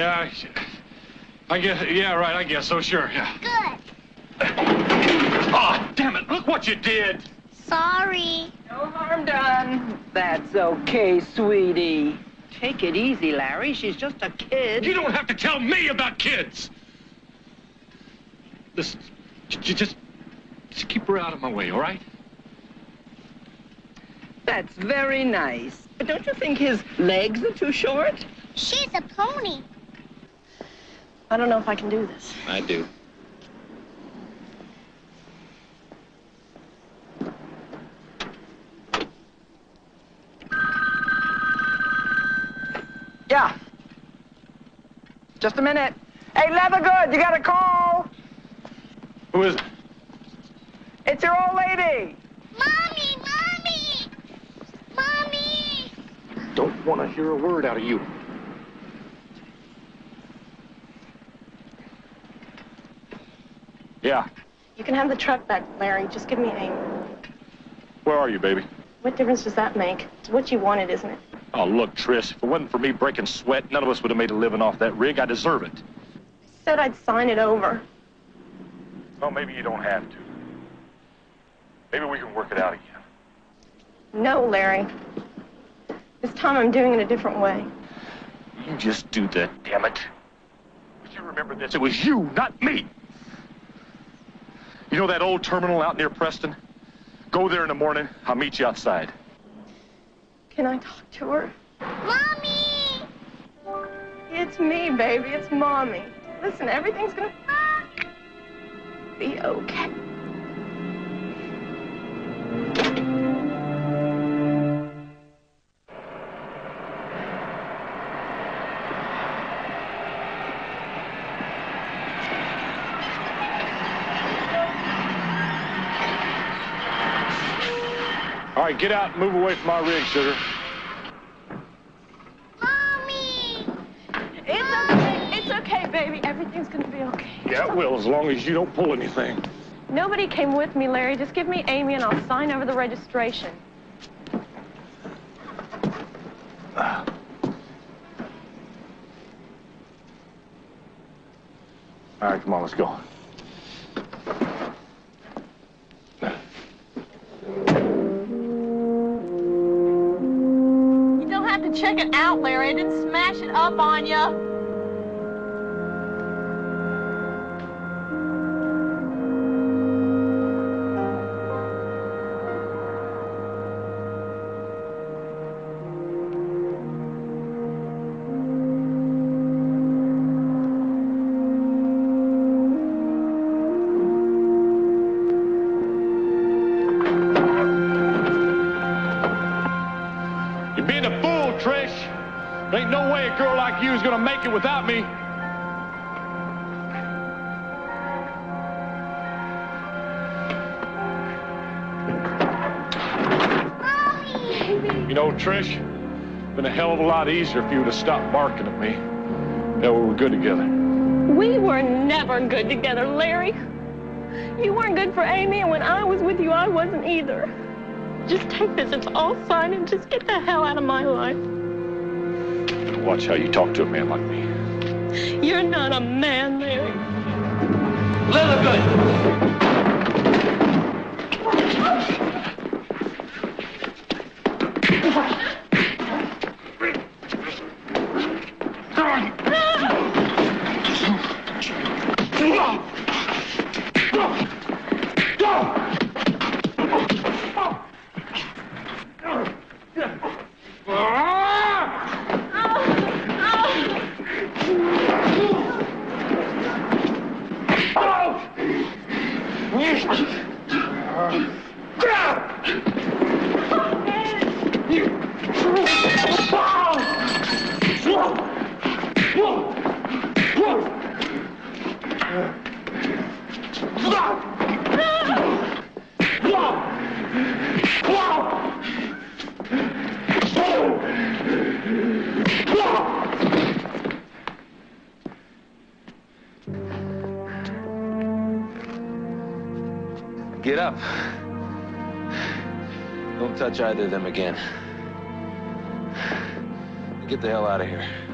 Yeah, I, I guess, yeah, right, I guess so, sure, yeah. Good. Oh, damn it, look what you did. Sorry. No harm done. That's okay, sweetie. Take it easy, Larry. She's just a kid. You don't have to tell me about kids. Listen, j- just, just keep her out of my way, all right? That's very nice. But don't you think his legs are too short? She's a pony. I don't know if I can do this. I do. Yeah. Just a minute. Hey, Leathergood, you got a call? Who is it? It's your old lady. Mommy, mommy, mommy. Don't want to hear a word out of you. Yeah. You can have the truck back, Larry. Just give me Amy. Where are you, baby? What difference does that make? It's what you wanted, isn't it? Oh, look, Trish, if it wasn't for me breaking sweat, none of us would have made a living off that rig. I deserve it. I Said I'd sign it over. Well, maybe you don't have to. Maybe we can work it out again. No, Larry. This time I'm doing it a different way. You just do that, damn it. But you remember this. It was you, not me. You know that old terminal out near Preston? Go there in the morning. I'll meet you outside. Can I talk to her? Mommy. It's me, baby. It's Mommy. Listen, everything's gonna be okay. All right, get out and move away from my rig, sugar. Mommy. It's okay. It's okay, baby. Everything's gonna be okay. Yeah, it will, as long as you don't pull anything. Nobody came with me, Larry. Just give me Amy and I'll sign over the registration. All right, come on, let's go. Check it out, Larry. I didn't smash it up on you. Being a fool, Trish. There ain't no way a girl like you is gonna make it without me. You know, Trish, it'd been a hell of a lot easier for you to stop barking at me. Yeah, we were good together. We were never good together, Larry. You weren't good for Amy, and when I was with you, I wasn't either. Just take this. It's all fine, and just get the hell out of my life. Watch how you talk to a man like me. You're not a man, Larry. Get up. Don't touch either of them again. Get the hell out of here.